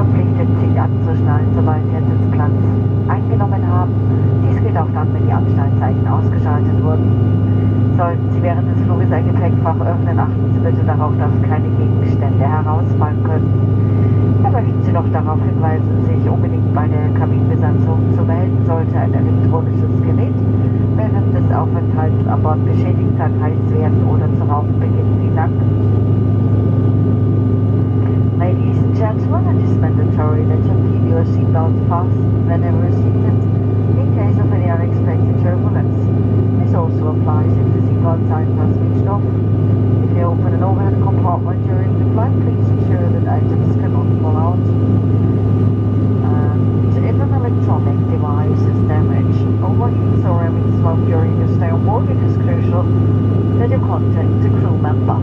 verpflichtet, sich anzuschnallen, sobald Ihren Sitzplatz eingenommen haben. Dies gilt auch dann, wenn die Anschnallzeichen ausgeschaltet wurden. Sollten Sie während des Fluges ein Gepäckfach öffnen, achten Sie bitte darauf, dass keine Gegenstände herausfallen können. Wir möchten Sie noch darauf hinweisen, sich unbedingt bei der Kabinenbesatzung zu melden, sollte ein elektronisches Gerät während des Aufenthalts an Bord beschädigt sein, heiß werden oder zu rauchen beginnen. Vielen Dank. Ladies and gentlemen, it is mandatory that you keep your seatbelts fastened whenever seated in case of any unexpected turbulence. This also applies if the seatbelt sign has switched off. If you open an overhead compartment during the flight, please ensure that items cannot fall out. And if an electronic device is damaged, overheats or emits smoke during your stay on board, it is crucial that you contact the crew member.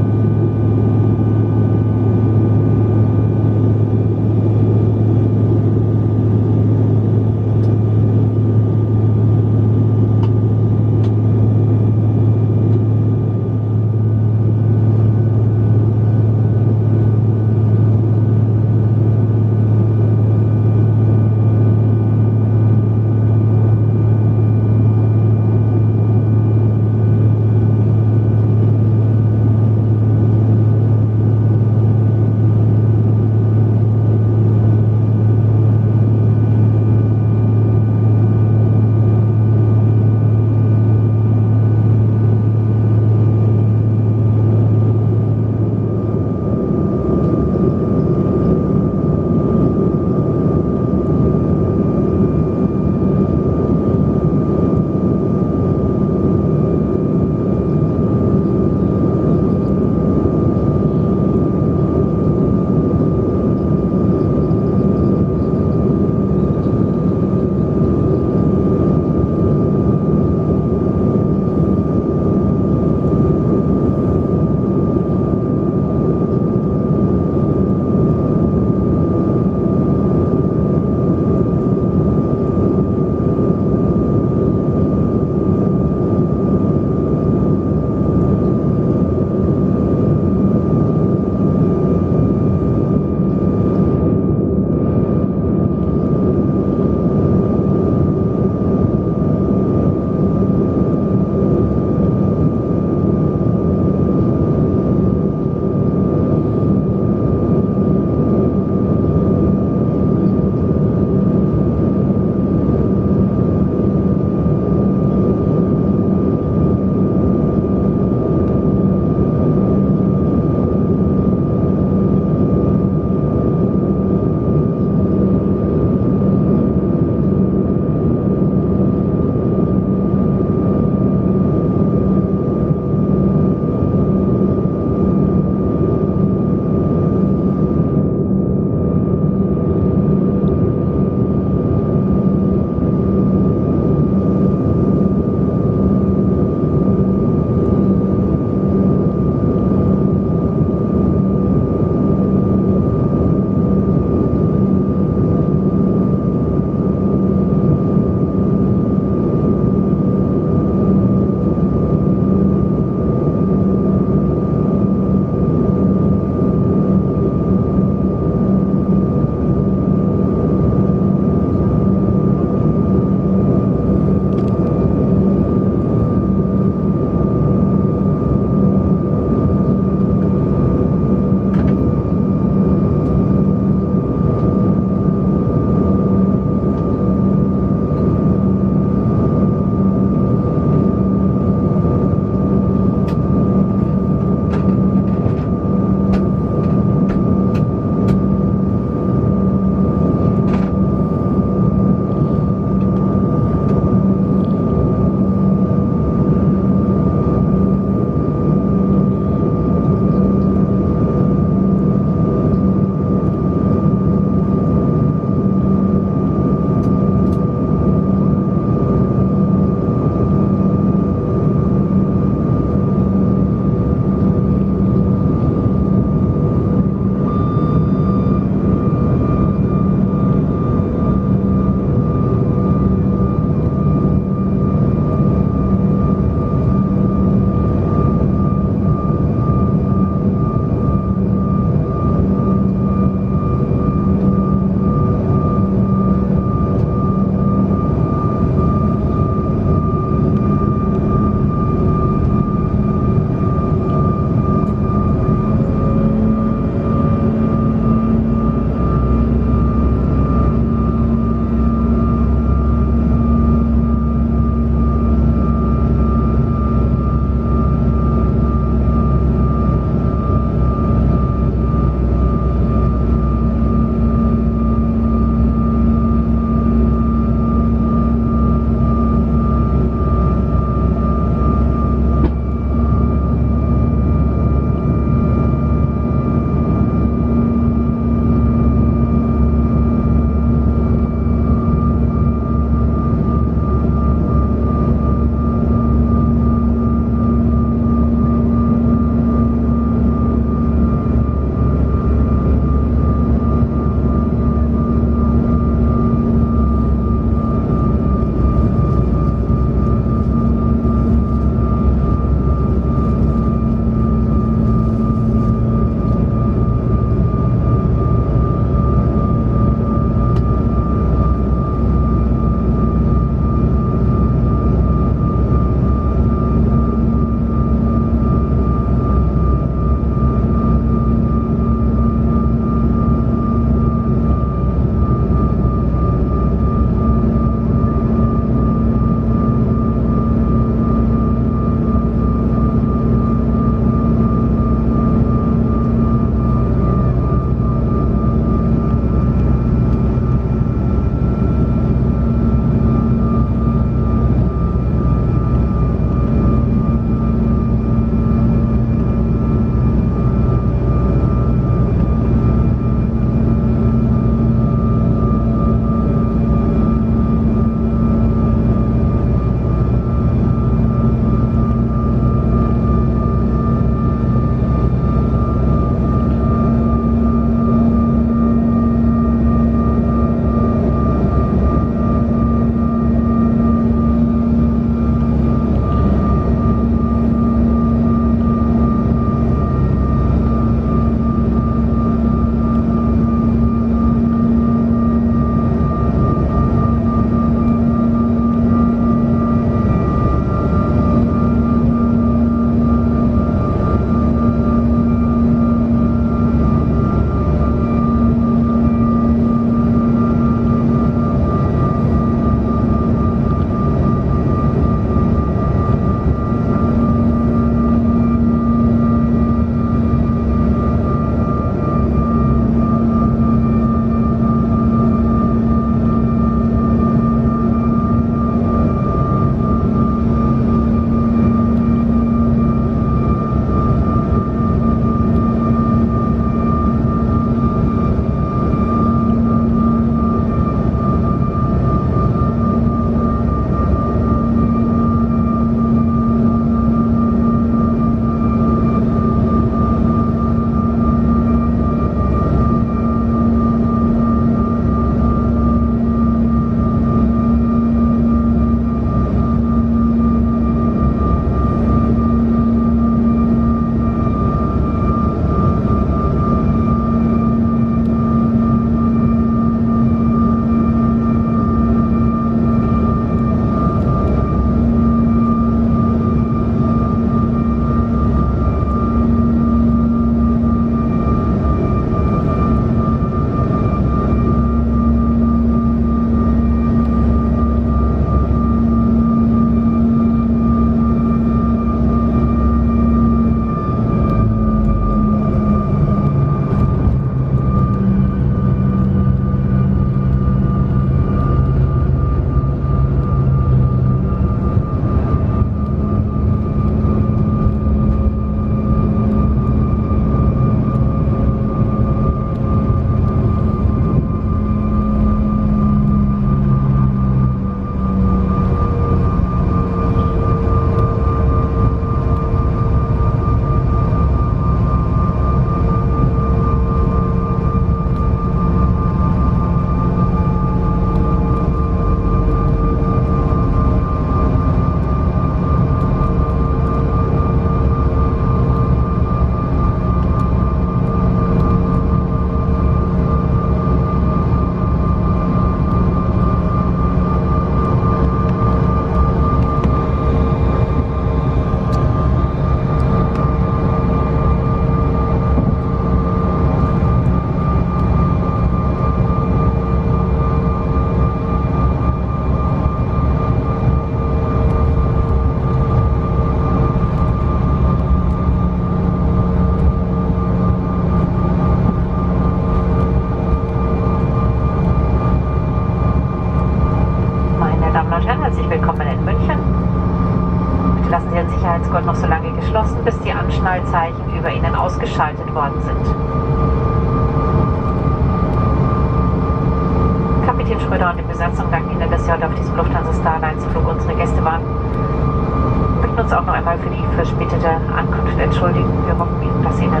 Schröder und die Besatzung danken Ihnen, dass Sie heute auf diesem Lufthansa Starlines-Flug unsere Gäste waren. Wir möchten uns auch noch einmal für die verspätete Ankunft entschuldigen. Wir hoffen, dass Ihnen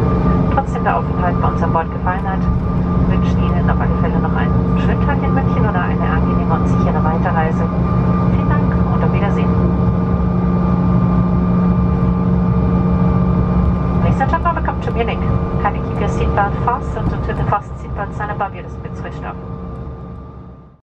trotzdem der Aufenthalt bei uns an Bord gefallen hat. Wir wünschen Ihnen auf alle Fälle noch einen schönen Tag in München oder eine angenehme und sichere Weiterreise. Vielen Dank und auf Wiedersehen. Ladies and welcome to Munich. Kindly keep your seatbelt fastened until the fasten seatbelt sign above you has been switched off.